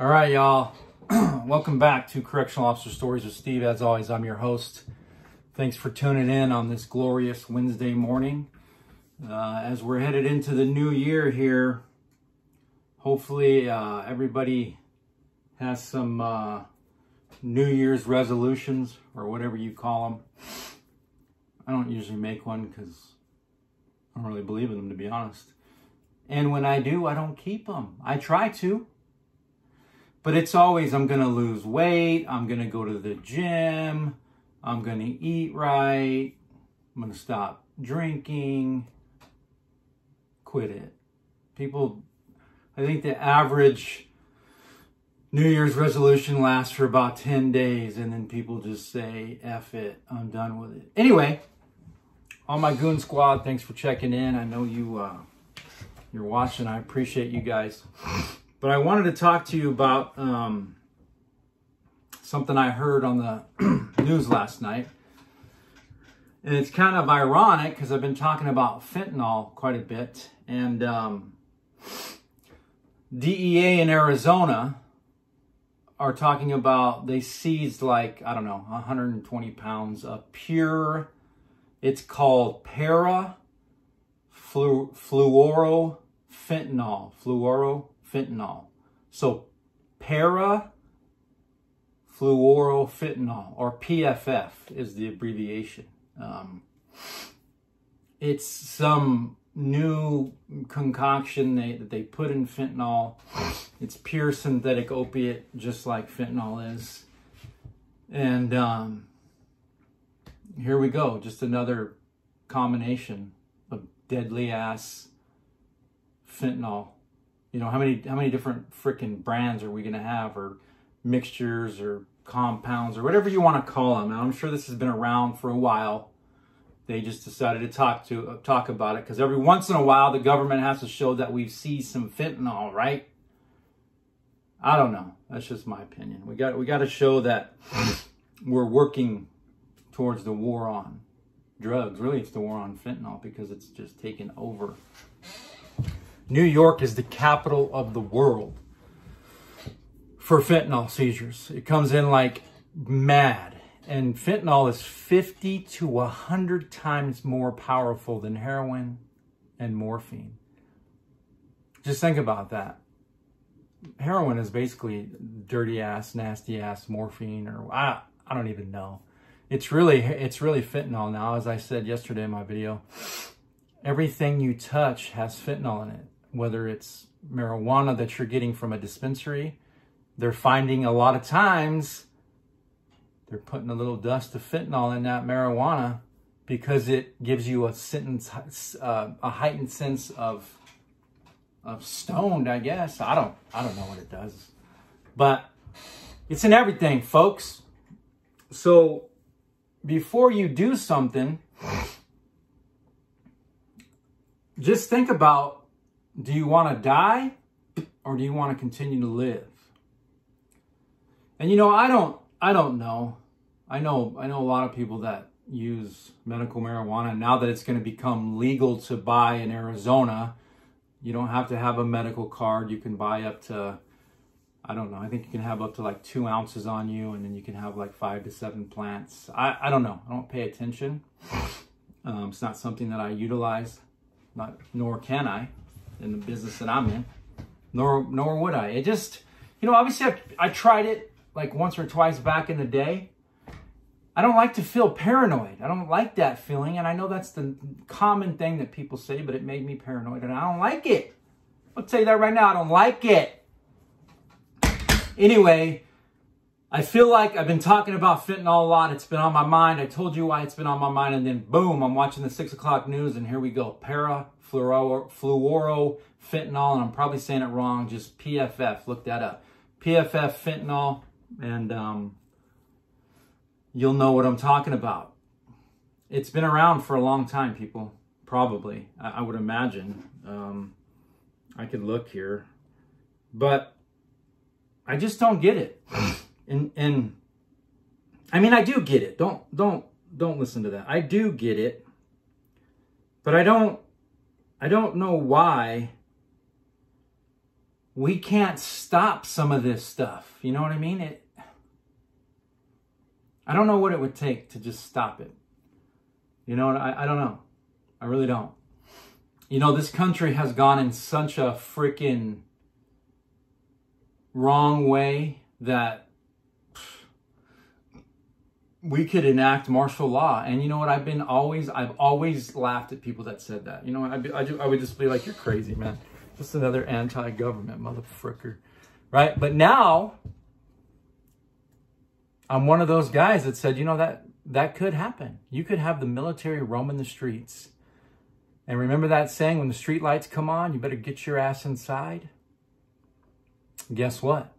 All right, y'all. Welcome back to Correctional Officer Stories with Steve. As always, I'm your host. Thanks for tuning in on this glorious Wednesday morning. Uh, as we're headed into the new year here, hopefully uh, everybody has some uh, New Year's resolutions or whatever you call them. I don't usually make one because I don't really believe in them, to be honest. And when I do, I don't keep them. I try to. But it's always, I'm going to lose weight. I'm going to go to the gym. I'm going to eat right. I'm going to stop drinking. Quit it. People, I think the average New Year's resolution lasts for about 10 days and then people just say, F it, I'm done with it. Anyway, all my goon squad, thanks for checking in. I know you, uh, you're watching. I appreciate you guys. But I wanted to talk to you about um, something I heard on the news last night. And it's kind of ironic because I've been talking about fentanyl quite a bit. And um, DEA in Arizona are talking about they seized like, I don't know, 120 pounds of pure, it's called para flu, fluoro fentanyl. Fluoro fentanyl. So para fluorofentanyl, or PFF is the abbreviation. Um, it's some new concoction they, that they put in fentanyl. It's pure synthetic opiate, just like fentanyl is. And um, here we go, just another combination of deadly ass fentanyl you know, how many how many different freaking brands are we going to have or mixtures or compounds or whatever you want to call them. Now, I'm sure this has been around for a while. They just decided to talk to uh, talk about it because every once in a while the government has to show that we've seized some fentanyl, right? I don't know. That's just my opinion. We got we got to show that we're working towards the war on drugs. Really, it's the war on fentanyl because it's just taken over New York is the capital of the world for fentanyl seizures. It comes in like mad. And fentanyl is 50 to 100 times more powerful than heroin and morphine. Just think about that. Heroin is basically dirty ass, nasty ass morphine, or I, I don't even know. It's really, it's really fentanyl now. As I said yesterday in my video, everything you touch has fentanyl in it whether it's marijuana that you're getting from a dispensary, they're finding a lot of times they're putting a little dust of fentanyl in that marijuana because it gives you a sentence, uh, a heightened sense of of stoned, I guess. I don't, I don't know what it does, but it's in everything, folks. So before you do something, just think about do you want to die or do you want to continue to live? And you know, I don't I don't know. I know I know a lot of people that use medical marijuana now that it's going to become legal to buy in Arizona. You don't have to have a medical card. You can buy up to I don't know. I think you can have up to like two ounces on you, and then you can have like five to seven plants. I, I don't know. I don't pay attention. Um, it's not something that I utilize, not nor can I in the business that I'm in, nor nor would I. It just, you know, obviously I, I tried it like once or twice back in the day. I don't like to feel paranoid. I don't like that feeling, and I know that's the common thing that people say, but it made me paranoid, and I don't like it. I'll tell you that right now. I don't like it. Anyway, I feel like I've been talking about fentanyl a lot. It's been on my mind. I told you why it's been on my mind, and then boom, I'm watching the six o'clock news, and here we go. Para fluoro, fluorofentanyl, and I'm probably saying it wrong, just PFF. Look that up. PFF fentanyl, and um, you'll know what I'm talking about. It's been around for a long time, people. Probably, I, I would imagine. Um, I could look here, but I just don't get it. And and I mean, I do get it. Don't don't don't listen to that. I do get it, but I don't I don't know why we can't stop some of this stuff. You know what I mean? It I don't know what it would take to just stop it. You know, I, I don't know. I really don't. You know, this country has gone in such a freaking wrong way that we could enact martial law. And you know what? I've been always, I've always laughed at people that said that. You know, I, I, do, I would just be like, you're crazy, man. Just another anti-government motherfucker. Right? But now, I'm one of those guys that said, you know, that, that could happen. You could have the military roaming the streets. And remember that saying, when the street lights come on, you better get your ass inside? Guess what?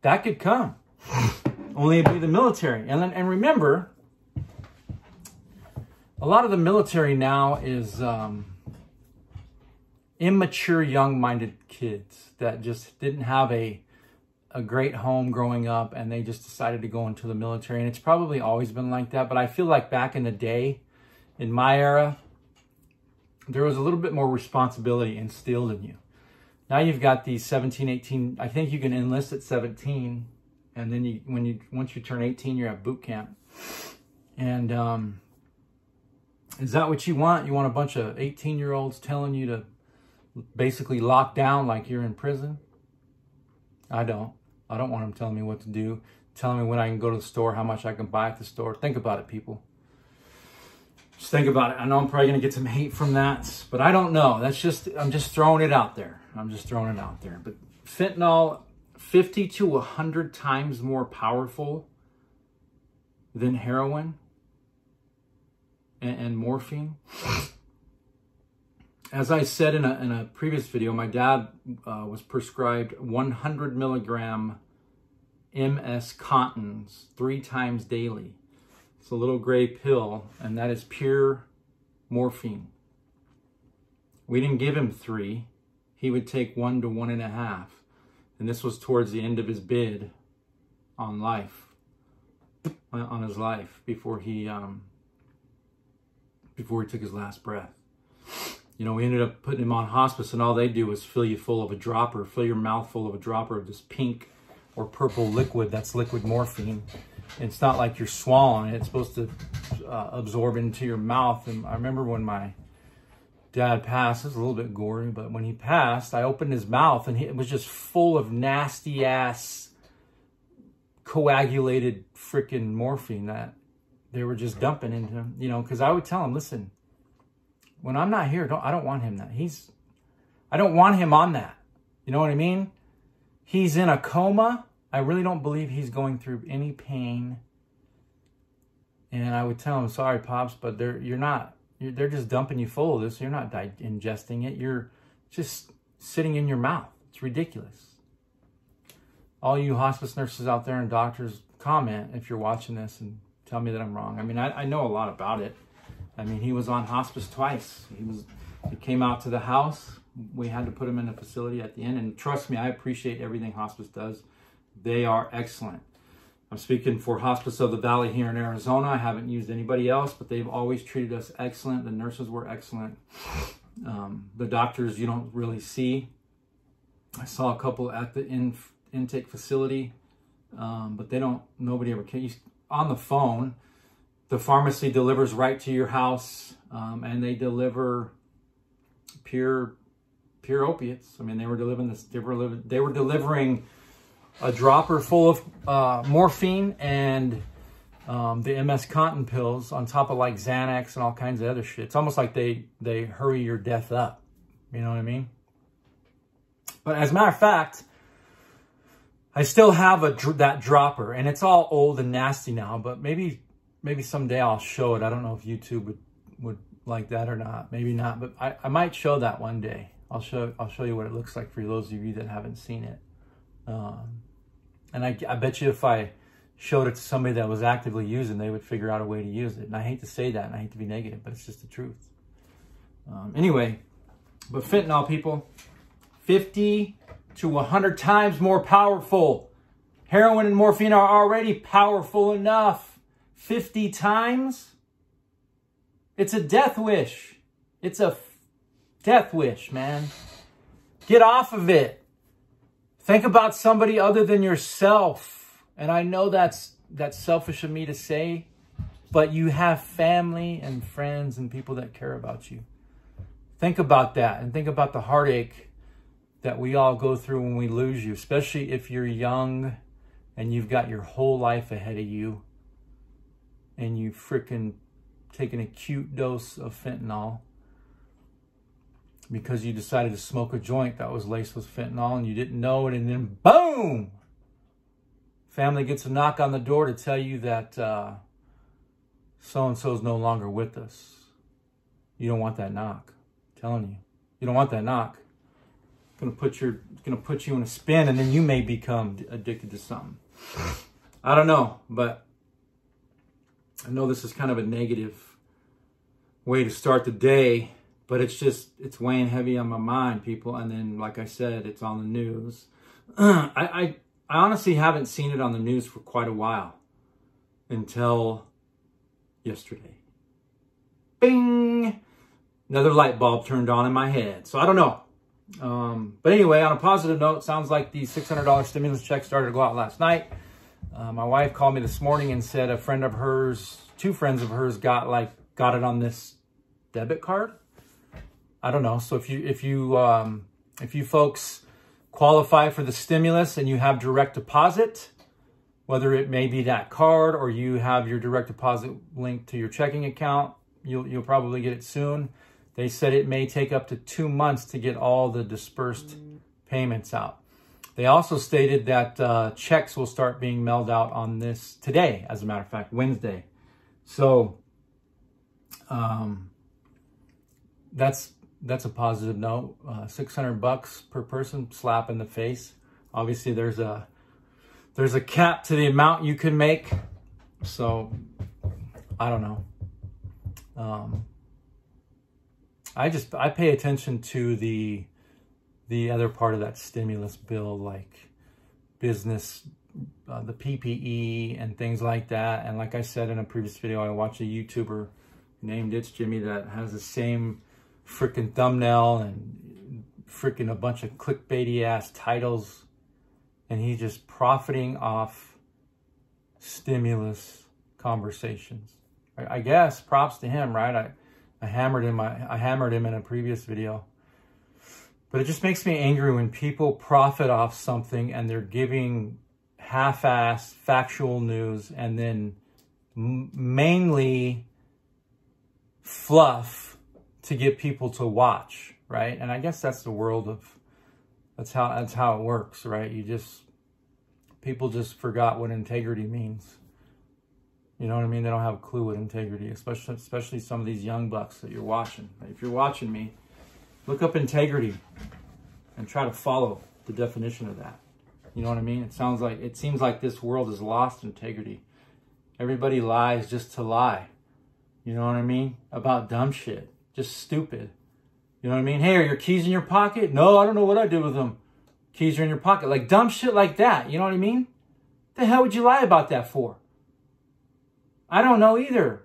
That could come. Only be the military. And, then, and remember, a lot of the military now is um, immature, young-minded kids that just didn't have a a great home growing up and they just decided to go into the military. And it's probably always been like that. But I feel like back in the day, in my era, there was a little bit more responsibility instilled in you. Now you've got these 17, 18, I think you can enlist at 17 and then you when you once you turn 18 you're at boot camp. And um, is that what you want? You want a bunch of 18 year olds telling you to basically lock down like you're in prison? I don't. I don't want them telling me what to do telling me when i can go to the store how much i can buy at the store. Think about it people. Just think about it. I know i'm probably going to get some hate from that but i don't know. That's just i'm just throwing it out there. I'm just throwing it out there. But fentanyl 50 to 100 times more powerful than heroin and, and morphine. As I said in a, in a previous video, my dad uh, was prescribed 100 milligram MS Contins three times daily. It's a little gray pill, and that is pure morphine. We didn't give him three. He would take one to one and a half. And this was towards the end of his bid on life, on his life before he um, before he took his last breath. You know, we ended up putting him on hospice, and all they do is fill you full of a dropper, fill your mouth full of a dropper of this pink or purple liquid. That's liquid morphine. It's not like you're swallowing it. It's supposed to uh, absorb into your mouth. And I remember when my dad passed. It was a little bit gory, but when he passed, I opened his mouth and it was just full of nasty ass coagulated freaking morphine that they were just dumping into him. You know, because I would tell him, listen, when I'm not here, don't I don't want him that. He's I don't want him on that. You know what I mean? He's in a coma. I really don't believe he's going through any pain. And I would tell him, sorry, Pops, but you're not they're just dumping you full of this. You're not ingesting it. You're just sitting in your mouth. It's ridiculous. All you hospice nurses out there and doctors, comment if you're watching this and tell me that I'm wrong. I mean, I, I know a lot about it. I mean, he was on hospice twice. He was he came out to the house. We had to put him in a facility at the end. And trust me, I appreciate everything hospice does. They are excellent. I'm speaking for Hospice of the Valley here in Arizona. I haven't used anybody else, but they've always treated us excellent. The nurses were excellent. Um, the doctors you don't really see. I saw a couple at the in, intake facility, um, but they don't, nobody ever came. On the phone, the pharmacy delivers right to your house, um, and they deliver pure, pure opiates. I mean, they were delivering this, they were, they were delivering a dropper full of uh, morphine and um, the MS Contin pills on top of like Xanax and all kinds of other shit. It's almost like they, they hurry your death up. You know what I mean? But as a matter of fact, I still have a that dropper, and it's all old and nasty now. But maybe maybe someday I'll show it. I don't know if YouTube would would like that or not. Maybe not, but I, I might show that one day. I'll show I'll show you what it looks like for those of you that haven't seen it. Um, and I, I bet you if I showed it to somebody that was actively using, they would figure out a way to use it. And I hate to say that, and I hate to be negative, but it's just the truth. Um, anyway, but fentanyl, people, 50 to 100 times more powerful. Heroin and morphine are already powerful enough. 50 times? It's a death wish. It's a death wish, man. Get off of it. Think about somebody other than yourself. And I know that's that's selfish of me to say, but you have family and friends and people that care about you. Think about that and think about the heartache that we all go through when we lose you, especially if you're young and you've got your whole life ahead of you and you freaking take an acute dose of fentanyl because you decided to smoke a joint that was laced with fentanyl and you didn't know it, and then boom! Family gets a knock on the door to tell you that uh, so and so is no longer with us. You don't want that knock. I'm telling you, you don't want that knock. It's gonna put your, gonna put you in a spin, and then you may become addicted to something. I don't know, but I know this is kind of a negative way to start the day but it's just it's weighing heavy on my mind people. And then like i said it's on the news. I, I i honestly haven't seen it on the news for quite a while. Until yesterday. Bing! Another light bulb turned on in my head. So i don't know. Um, but anyway on a positive note sounds like the $600 stimulus check started to go out last night. Uh, my wife called me this morning and said a friend of hers two friends of hers got like got it on this debit card I don't know. So if you if you um, if you folks qualify for the stimulus and you have direct deposit, whether it may be that card or you have your direct deposit linked to your checking account, you'll you'll probably get it soon. They said it may take up to two months to get all the dispersed payments out. They also stated that uh, checks will start being mailed out on this today, as a matter of fact, Wednesday. So um, that's that's a positive note. Uh, 600 bucks per person, slap in the face. Obviously, there's a there's a cap to the amount you can make. So, I don't know. Um, I just I pay attention to the the other part of that stimulus bill, like business, uh, the PPE and things like that. And like I said in a previous video, I watched a YouTuber named It's Jimmy that has the same freaking thumbnail and freaking a bunch of clickbaity ass titles. And he's just profiting off stimulus conversations. I, I guess props to him, right? I, I hammered him. I, I hammered him in a previous video. But it just makes me angry when people profit off something and they're giving half-ass factual news and then mainly fluff to get people to watch, right? And I guess that's the world of that's how that's how it works, right? You just people just forgot what integrity means. You know what I mean? They don't have a clue what integrity, especially especially some of these young bucks that you're watching. If you're watching me, look up integrity and try to follow the definition of that. You know what I mean? It sounds like it seems like this world has lost integrity. Everybody lies just to lie. You know what I mean? About dumb shit. Just stupid. You know what I mean? Hey, are your keys in your pocket? No, I don't know what I did with them. Keys are in your pocket. Like dumb shit like that. You know what I mean? The hell would you lie about that for? I don't know either.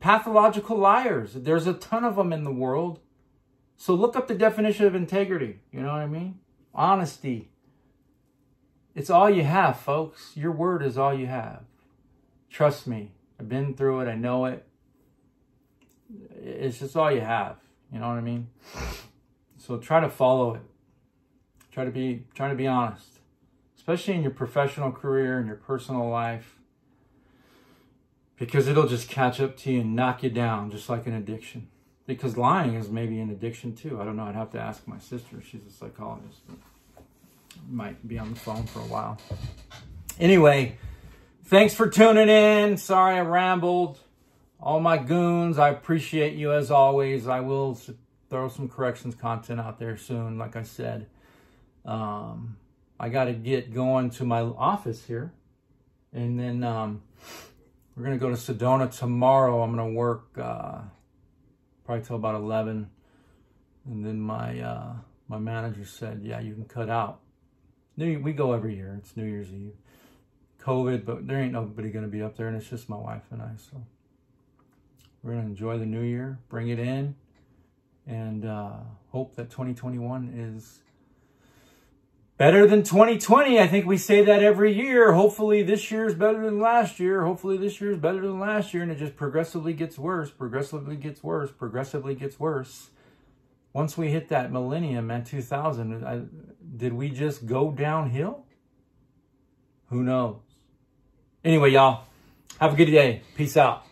Pathological liars. There's a ton of them in the world. So look up the definition of integrity. You know what I mean? Honesty. It's all you have, folks. Your word is all you have. Trust me. I've been through it. I know it it's just all you have. You know what I mean? So try to follow it. Try to be try to be honest, especially in your professional career and your personal life, because it'll just catch up to you and knock you down, just like an addiction. Because lying is maybe an addiction too. I don't know. I'd have to ask my sister. She's a psychologist. Might be on the phone for a while. Anyway, thanks for tuning in. Sorry I rambled all my goons, I appreciate you as always. I will throw some corrections content out there soon, like I said. Um, I got to get going to my office here. And then um, we're going to go to Sedona tomorrow. I'm going to work uh, probably till about 11. And then my uh, my manager said, yeah, you can cut out. New, we go every year. It's New Year's Eve. COVID, but there ain't nobody going to be up there. And it's just my wife and I, so... We're going to enjoy the new year, bring it in, and uh, hope that 2021 is better than 2020. I think we say that every year. Hopefully this year is better than last year. Hopefully this year is better than last year. And it just progressively gets worse, progressively gets worse, progressively gets worse. Once we hit that millennium at 2000, I, did we just go downhill? Who knows? Anyway, y'all, have a good day. Peace out.